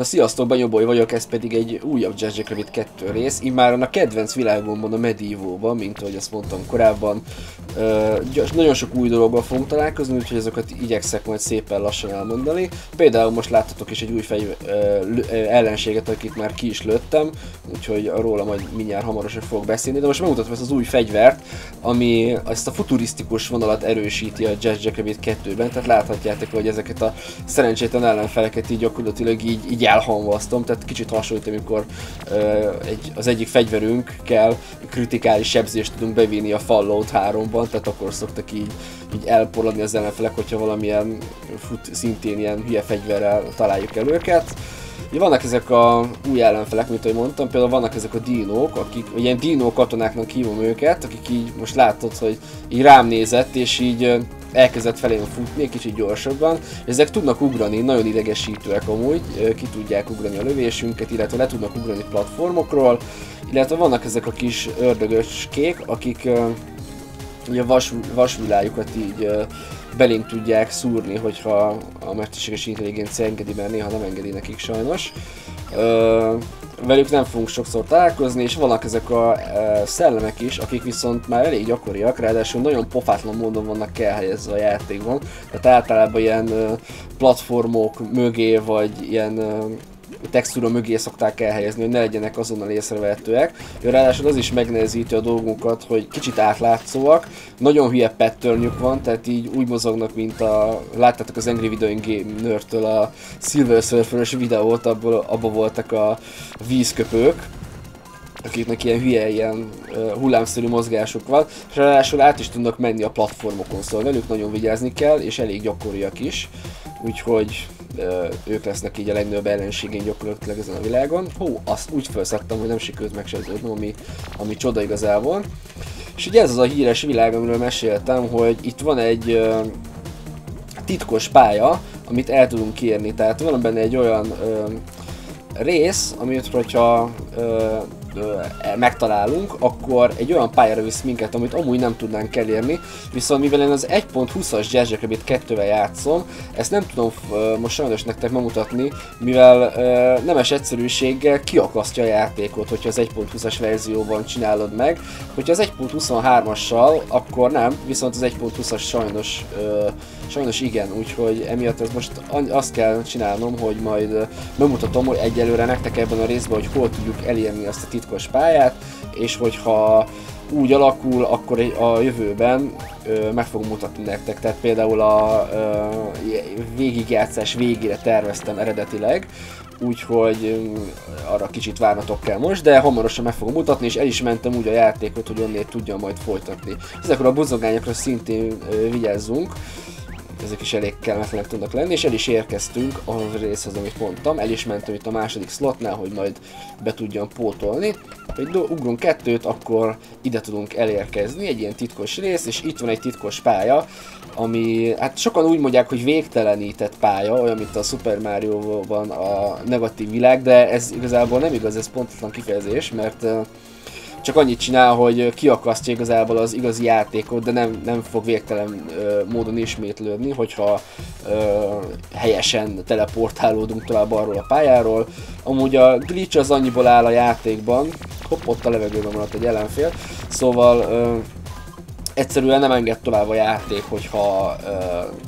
Na sziasztok, Banyobói vagyok, ez pedig egy újabb Jazz Jack Rabbit 2 rész, immáron a kedvenc világomban a Medivóban, mint ahogy azt mondtam korábban. Uh, nagyon sok új dologgal fogunk találkozni, úgyhogy azokat igyekszek majd szépen lassan elmondani. Például most láttatok is egy új fej, uh, ellenséget, akit már ki is lőttem, úgyhogy róla majd mindjárt hamarosan fogok beszélni, de most megmutatom ezt az új fegyvert, ami ezt a futurisztikus vonalat erősíti a Jazz Jack Rabbit 2-ben, tehát láthatjátok, hogy ezeket a szerencsétlen ellenfeleket így gyakorlatilag így, így elhamvasztom, tehát kicsit hasonlít, amikor uh, egy, az egyik fegyverünk kell kritikális sebzést tudunk bevinni a Fallout 3-ban, tehát akkor szoktak így, így elporladni az ellenfelek, hogyha valamilyen fut, szintén ilyen hülye fegyverrel találjuk el őket. Vannak ezek a új ellenfelek, mint ahogy mondtam, például vannak ezek a dinók, akik, ilyen dinó katonáknak hívom őket, akik így most látod, hogy így rám nézett, és így elkezdett felém futni egy kicsit gyorsabban. Ezek tudnak ugrani, nagyon idegesítőek amúgy, ki tudják ugrani a lövésünket, illetve le tudnak ugrani platformokról, illetve vannak ezek a kis ördögöskék, akik ugye a vas, vasvilájukat így belénk tudják szúrni, hogyha a mesterséges intelligencia engedi, mert néha nem engedi nekik sajnos. Ö, velük nem fogunk sokszor találkozni, és vannak ezek a e, szellemek is, akik viszont már elég gyakoriak, ráadásul nagyon pofátlan módon vannak elhelyezve a játékban. Tehát általában ilyen e, platformok mögé, vagy ilyen e, textúra mögé szokták elhelyezni, hogy ne legyenek azonnal észrevehetőek. Ráadásul az is megnehezíti a dolgunkat, hogy kicsit átlátszóak, nagyon hülye patternjük van, tehát így úgy mozognak, mint a... Láttátok az Angry Video Game től a Silver surfer videót, abból, abban voltak a vízköpők, akiknek ilyen hülye, ilyen uh, hullámszerű mozgásuk van, és ráadásul át is tudnak menni a platformokon, szóval velük nagyon vigyázni kell, és elég gyakoriak is, úgyhogy ők lesznek így a legnagyobb ellenségén gyakorlatilag ezen a világon. Hú, azt úgy felszedtem, hogy nem sikerült megsebződnöm, ami, ami csoda igazából. És ugye ez az a híres világ, amiről meséltem, hogy itt van egy uh, titkos pálya, amit el tudunk kérni. Tehát van benne egy olyan uh, rész, amit hogyha uh, megtalálunk, akkor egy olyan pályára visz minket, amit amúgy nem tudnánk elérni, viszont mivel én az 1.20-as Jazz Rabbit 2-vel játszom, ezt nem tudom most sajnos nektek megmutatni, mivel nemes egyszerűséggel kiakasztja a játékot, hogyha az 1.20-as verzióban csinálod meg. Hogyha az 1.23-assal, akkor nem, viszont az 1.20-as sajnos, sajnos igen, úgyhogy emiatt ez most azt kell csinálnom, hogy majd megmutatom, hogy egyelőre nektek ebben a részben, hogy hol tudjuk elérni azt a titkos pályát, és hogyha úgy alakul, akkor a jövőben ö, meg fogom mutatni nektek. Tehát például a ö, végigjátszás végére terveztem eredetileg, úgyhogy arra kicsit várnatok kell most, de hamarosan meg fogom mutatni, és el is mentem úgy a játékot, hogy onnét tudjam majd folytatni. Ezekről a buzogányokra szintén ö, vigyázzunk, ezek is elég kellemetlenek tudnak lenni, és el is érkeztünk ahhoz a részhez, amit mondtam, el is mentem itt a második slotnál, hogy majd be tudjam pótolni. Ha ugrunk kettőt, akkor ide tudunk elérkezni, egy ilyen titkos rész, és itt van egy titkos pálya, ami, hát sokan úgy mondják, hogy végtelenített pálya, olyan, mint a Super Mario-ban a negatív világ, de ez igazából nem igaz, ez pontosan kifejezés, mert csak annyit csinál, hogy kiakasztja igazából az igazi játékot, de nem, nem fog végtelen ö, módon ismétlődni, hogyha ö, helyesen teleportálódunk tovább arról a pályáról. Amúgy a glitch az annyiból áll a játékban, hopp, ott a levegőben maradt egy ellenfél, szóval ö, egyszerűen nem enged tovább a játék, hogyha,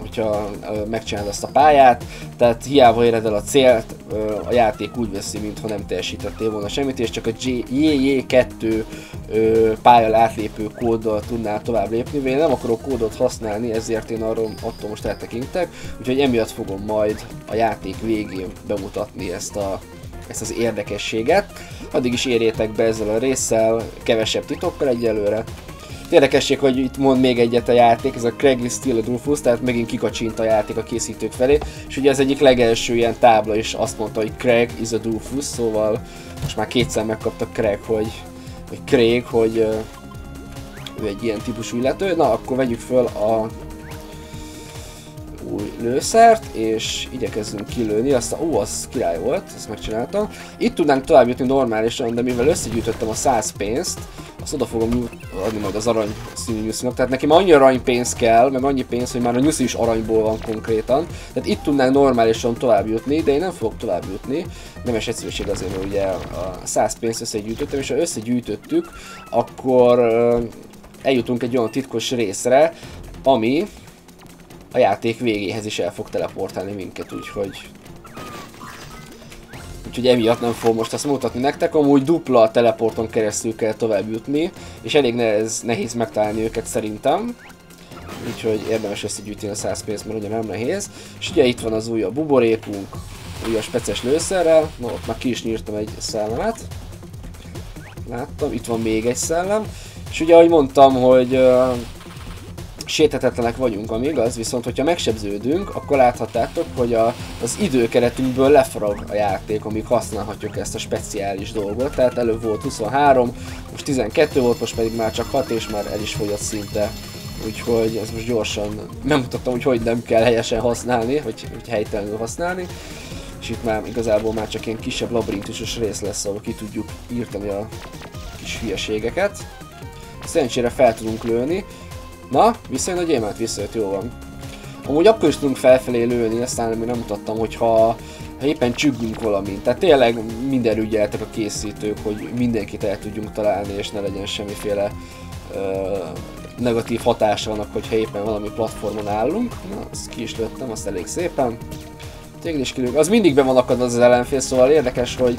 hogyha megcsinálod azt a pályát, tehát hiába éred el a célt, a játék úgy veszi, mintha nem teljesítettél volna semmit, és csak a JJ2 uh, pálya átlépő kóddal tudnál tovább lépni, én nem akarok kódot használni, ezért én arról attól most eltekintek, úgyhogy emiatt fogom majd a játék végén bemutatni ezt a ezt az érdekességet. Addig is érjétek be ezzel a résszel, kevesebb titokkal egyelőre, Érdekesség, hogy itt mond még egyet a játék, ez a Craig Steel Rufus, tehát megint kikacsint a játék a készítők felé, és ugye ez egyik legelső ilyen tábla is azt mondta, hogy Craig is a Rufus, szóval most már kétszer megkapta Craig, hogy, hogy Craig, hogy ő egy ilyen típusú illető. Na, akkor vegyük föl a új lőszert, és igyekezzünk kilőni, aztán ó, az király volt, ezt megcsináltam. Itt tudnánk tovább jutni normálisan, de mivel összegyűjtöttem a 100 pénzt, azt oda fogom adni majd az arany színű nyuszinak. Tehát nekem annyi aranypénz kell, meg annyi pénz, hogy már a nyuszi is aranyból van konkrétan. Tehát itt tudnánk normálisan tovább jutni, de én nem fogok tovább jutni. Nemes egyszerűség azért, mert ugye a 100 pénzt összegyűjtöttem, és ha összegyűjtöttük, akkor eljutunk egy olyan titkos részre, ami a játék végéhez is el fog teleportálni minket, úgyhogy úgyhogy emiatt nem fog most ezt mutatni nektek, amúgy dupla a teleporton keresztül kell tovább jutni, és elég nehéz, nehéz megtalálni őket szerintem. Úgyhogy érdemes összegyűjteni a 100 pénzt, mert ugye nem nehéz. És ugye itt van az újabb buborékunk, ugye a speces lőszerrel, na ott már ki is nyírtam egy szellemet. Láttam, itt van még egy szellem. És ugye ahogy mondtam, hogy uh, sétetetlenek vagyunk, ami igaz, viszont hogyha megsebződünk, akkor láthatjátok, hogy a, az időkeretünkből lefarag a játék, amíg használhatjuk ezt a speciális dolgot. Tehát előbb volt 23, most 12 volt, most pedig már csak 6, és már el is fogyott szinte. Úgyhogy ez most gyorsan megmutattam, hogy hogy nem kell helyesen használni, vagy hogy helytelenül használni. És itt már igazából már csak ilyen kisebb labirintusos rész lesz, ahol ki tudjuk írtani a kis hülyeségeket. Szerencsére fel tudunk lőni, Na, visszajön a gyémánt, visszajött, jó van. Amúgy akkor is tudunk felfelé lőni, aztán még nem mutattam, hogyha ha éppen csüggünk valamint. Tehát tényleg minden ügyeltek a készítők, hogy mindenkit el tudjunk találni, és ne legyen semmiféle uh, negatív hatása annak, hogyha éppen valami platformon állunk. Na, azt ki is lőttem, azt elég szépen. Téged is kilők. Az mindig be van akad az ellenfél, szóval érdekes, hogy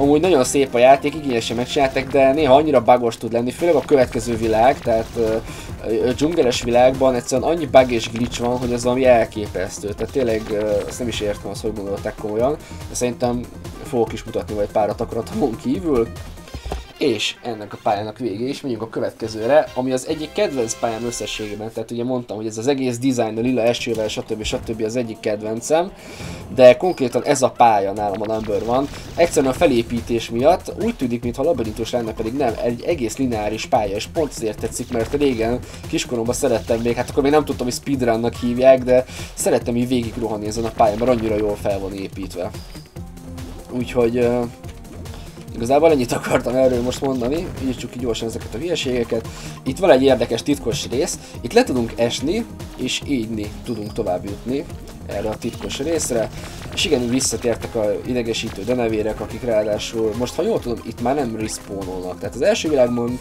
Amúgy nagyon szép a játék, igényesen megcsináltak, de néha annyira bugos tud lenni, főleg a következő világ, tehát a dzsungeles világban egyszerűen annyi bug és glitch van, hogy ez valami elképesztő. Tehát tényleg ezt nem is értem azt, hogy gondolták komolyan, de szerintem fogok is mutatni vagy párat akaratomon kívül és ennek a pályának vége is, megyünk a következőre, ami az egyik kedvenc pályám összességében, tehát ugye mondtam, hogy ez az egész design, a lila esővel, stb. stb. az egyik kedvencem, de konkrétan ez a pálya nálam a number van. Egyszerűen a felépítés miatt úgy tűnik, mintha labirintus lenne, pedig nem, egy egész lineáris pálya, és pont azért tetszik, mert régen kiskoromban szerettem még, hát akkor még nem tudtam, hogy speedrunnak hívják, de szerettem így végig rohanni ezen a pályán, mert annyira jól fel van építve. Úgyhogy Igazából ennyit akartam erről most mondani, írtsuk ki gyorsan ezeket a hülyeségeket. Itt van egy érdekes titkos rész, itt le tudunk esni, és így tudunk tovább jutni erre a titkos részre. És igen, visszatértek a idegesítő denevérek, akik ráadásul, most ha jól tudom, itt már nem respawnolnak. Tehát az első világban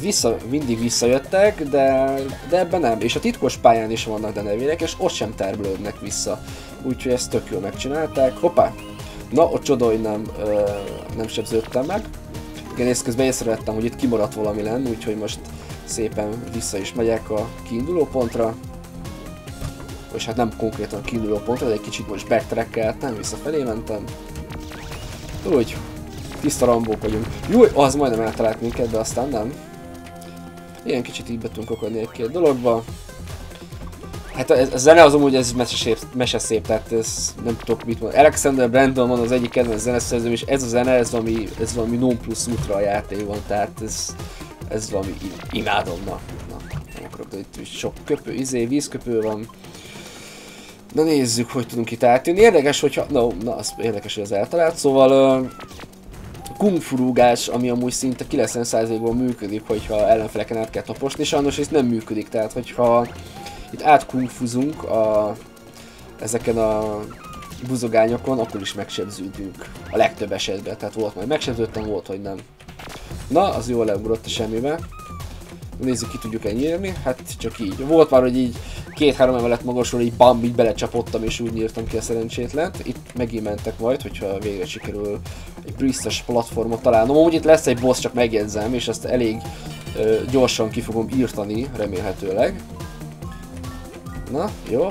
vissza, mindig visszajöttek, de, de ebben nem. És a titkos pályán is vannak denevérek, és ott sem termelődnek vissza. Úgyhogy ezt tök jól megcsinálták. Hoppá, Na, ott csoda, nem, ö, nem sebződtem meg. Igen, és közben észrevettem, hogy itt kimaradt valami lenne, úgyhogy most szépen vissza is megyek a kiinduló pontra. És hát nem konkrétan a kiinduló pontra, de egy kicsit most backtrackeltem, visszafelé mentem. Úgy, tiszta rambók vagyunk. Jó, az majdnem eltalált minket, de aztán nem. Ilyen kicsit így be tudunk okadni egy-két dologba. Hát a, a zene az amúgy ez meseszép, meseszép, tehát ez nem tudok mit mondani. Alexander Brandon van az egyik kedvenc zeneszerzőm, és ez a zene, ez valami, ez valami non plus ultra a játékban, tehát ez, ez valami imádom, na. na akarok, de itt sok köpő, izé, vízköpő van. Na nézzük, hogy tudunk itt átjönni. Érdekes, hogyha... No, na, az érdekes, hogy az eltalált. Szóval... Uh, kung fu rúgás, ami amúgy szinte 90%-ban működik, hogyha ellenfeleken át kell taposni, sajnos ez nem működik, tehát hogyha itt átkungfuzunk a, ezeken a buzogányokon, akkor is megsebződünk. A legtöbb esetben, tehát volt majd megsebződtem, volt, hogy nem. Na, az jól leugrott a semmibe. Nézzük, ki tudjuk nyírni. Hát csak így. Volt már, hogy így két-három emelet magasról így bam, így belecsapottam és úgy nyírtam ki a szerencsétlent. Itt megint mentek majd, hogyha végre sikerül egy priestes platformot találnom. Amúgy itt lesz egy boss, csak megjegyzem, és ezt elég ö, gyorsan ki fogom írtani, remélhetőleg. Na, jó.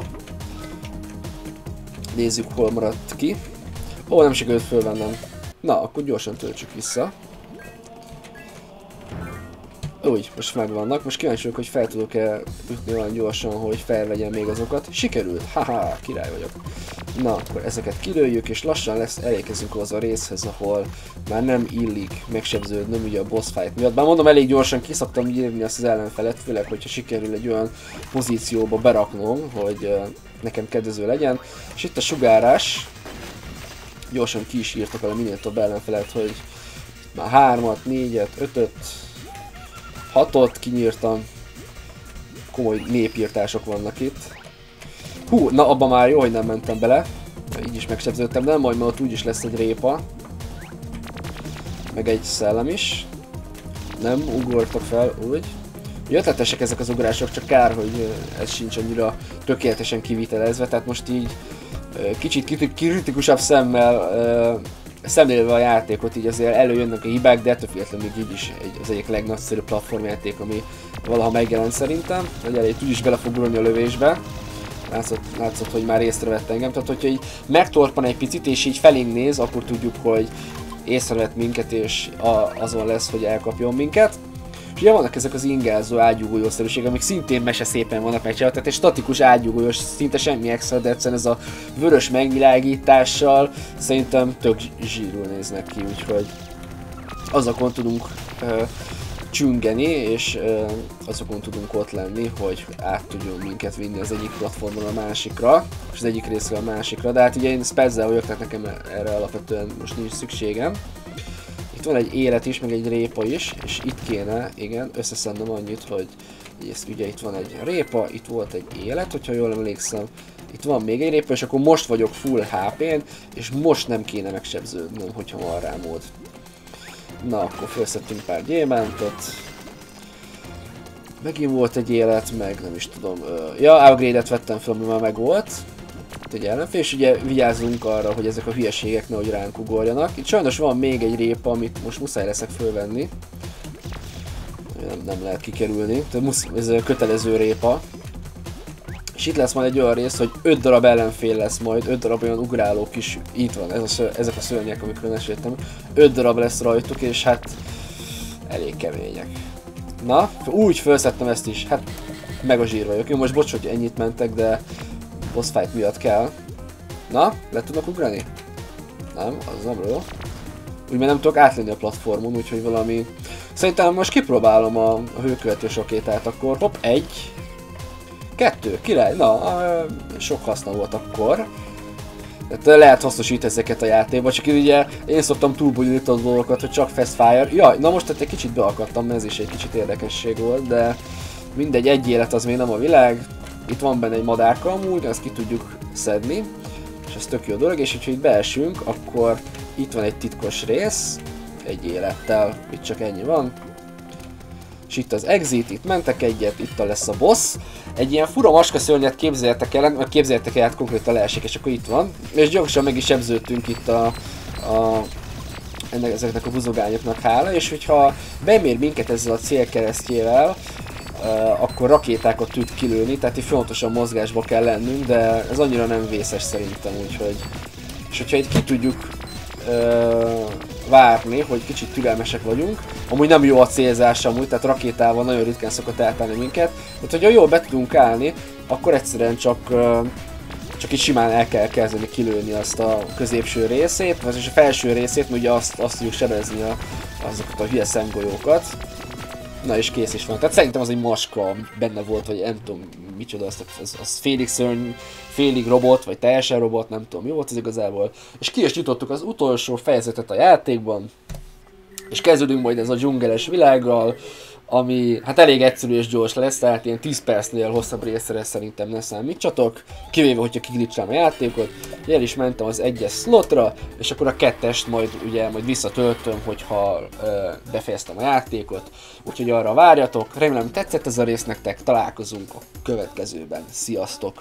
Nézzük, hol maradt ki. Ó, nem sikerült fölvennem. Na, akkor gyorsan töltsük vissza. Úgy, most megvannak. Most kíváncsi vagyok, hogy fel tudok-e ütni olyan gyorsan, hogy felvegyem még azokat. Sikerült! Haha, király vagyok. Na, akkor ezeket kilőjük, és lassan lesz, elérkezünk az a részhez, ahol már nem illik megsebződnöm ugye a boss fight miatt. Bár mondom, elég gyorsan kiszoktam írni azt az ellenfelet, főleg, hogyha sikerül egy olyan pozícióba beraknom, hogy nekem kedvező legyen. És itt a sugárás, gyorsan ki is írtak vele minél több ellenfelet, hogy már hármat, négyet, ötöt, hatot kinyírtam. Komoly népírtások vannak itt. Hú, na abban már jó, hogy nem mentem bele. Így is megsebződtem, nem majd, mert ott úgyis lesz egy répa. Meg egy szellem is. Nem, ugortak fel, úgy. Ötletesek ezek az ugrások, csak kár, hogy ez sincs annyira tökéletesen kivitelezve, tehát most így kicsit kritikusabb szemmel szemlélve a játékot, így azért előjönnek a hibák, de ettől függetlenül még így is egy, az egyik legnagyszerűbb platformjáték, ami valaha megjelent szerintem. Hogy elég úgy is bele fog a lövésbe látszott, látszott, hogy már észrevett engem. Tehát, hogyha így megtorpan egy picit, és így felénk néz, akkor tudjuk, hogy észrevett minket, és a, azon lesz, hogy elkapjon minket. És ugye vannak ezek az ingázó ágyugójószerűségek, amik szintén mese szépen vannak megcsinálva, tehát egy statikus ágyugójós, szinte semmi extra, de egyszerűen ez a vörös megvilágítással szerintem tök zsírul néznek ki, úgyhogy azokon tudunk uh, csüngeni, és uh, azokon tudunk ott lenni, hogy át tudjon minket vinni az egyik platformon a másikra, és az egyik részről a másikra, de hát ugye én spezzel vagyok, tehát nekem erre alapvetően most nincs szükségem. Van egy élet is, meg egy répa is, és itt kéne, igen, összeszednem annyit, hogy ez, ugye itt van egy répa, itt volt egy élet, hogyha jól emlékszem, itt van még egy répa, és akkor most vagyok full HP-n, és most nem kéne megsebződnöm, hogyha van rá mód. Na, akkor felszettünk pár gyémántot. Megint volt egy élet, meg nem is tudom. Uh, ja, upgrade-et vettem fel, ami már meg volt. Itt egy ellenfél, és ugye vigyázzunk arra, hogy ezek a hülyeségek nehogy ránk ugorjanak. Itt sajnos van még egy répa, amit most muszáj leszek fölvenni. Nem, nem lehet kikerülni, ez kötelező répa. És itt lesz majd egy olyan rész, hogy 5 darab ellenfél lesz majd, 5 darab olyan ugrálók is, itt van, ez a ször, ezek a szörnyek, amikről meséltem. 5 darab lesz rajtuk, és hát elég kemények. Na, úgy felszettem ezt is, hát meg a zsír vagyok. Jó, most bocs, hogy ennyit mentek, de boss fight miatt kell. Na, le tudnak ugrani? Nem, az nem jó. Úgy mert nem tudok átlenni a platformon, úgyhogy valami... Szerintem most kipróbálom a, a hőkövető sokétát, akkor hopp, egy, Kettő, király, na, sok haszna volt akkor. Tehát lehet hasznosítani ezeket a játékban, csak ugye én szoktam túlbonyolítani a dolgokat, hogy csak Fast Fire. Jaj, na most tehát egy kicsit beakadtam, ez is egy kicsit érdekesség volt, de mindegy, egy élet az még nem a világ. Itt van benne egy madárka amúgy, ezt ki tudjuk szedni, és ez tök jó dolog, és hogyha itt beesünk, akkor itt van egy titkos rész, egy élettel, itt csak ennyi van, és itt az exit, itt mentek egyet, itt lesz a boss. Egy ilyen fura maska szörnyet képzeltek el, vagy képzeltek el, hát konkrétan leesik, és akkor itt van. És gyorsan meg is ebződtünk itt a, a ennek, ezeknek a buzogányoknak hála, és hogyha bemér minket ezzel a célkeresztjével, akkor rakétákat tud kilőni, tehát itt fontosan mozgásba kell lennünk, de ez annyira nem vészes szerintem, úgyhogy... És hogyha itt ki tudjuk uh, várni, hogy kicsit türelmesek vagyunk. Amúgy nem jó a célzás amúgy, tehát rakétával nagyon ritkán szokott eltállni minket. Tehát, hogyha jól be tudunk állni, akkor egyszerűen csak csak így simán el kell kezdeni kilőni azt a középső részét, vagy a felső részét, ugye azt, azt tudjuk sebezni a, azokat a hülye szemgolyókat. Na és kész is van. Tehát szerintem az egy maska benne volt, vagy nem tudom micsoda, az, az, az félig szörny, félig robot, vagy teljesen robot, nem tudom mi volt ez igazából. És ki is nyitottuk az utolsó fejezetet a játékban, és kezdődünk majd ez a dzsungeles világgal, ami hát elég egyszerű és gyors lesz, tehát ilyen 10 percnél hosszabb részre szerintem ne számítsatok, kivéve, hogyha kiglitchám a játékot, el is mentem az egyes slotra, és akkor a kettest majd ugye majd visszatöltöm, hogyha ö, befejeztem a játékot, úgyhogy arra várjatok, remélem tetszett ez a rész nektek, találkozunk a következőben, sziasztok!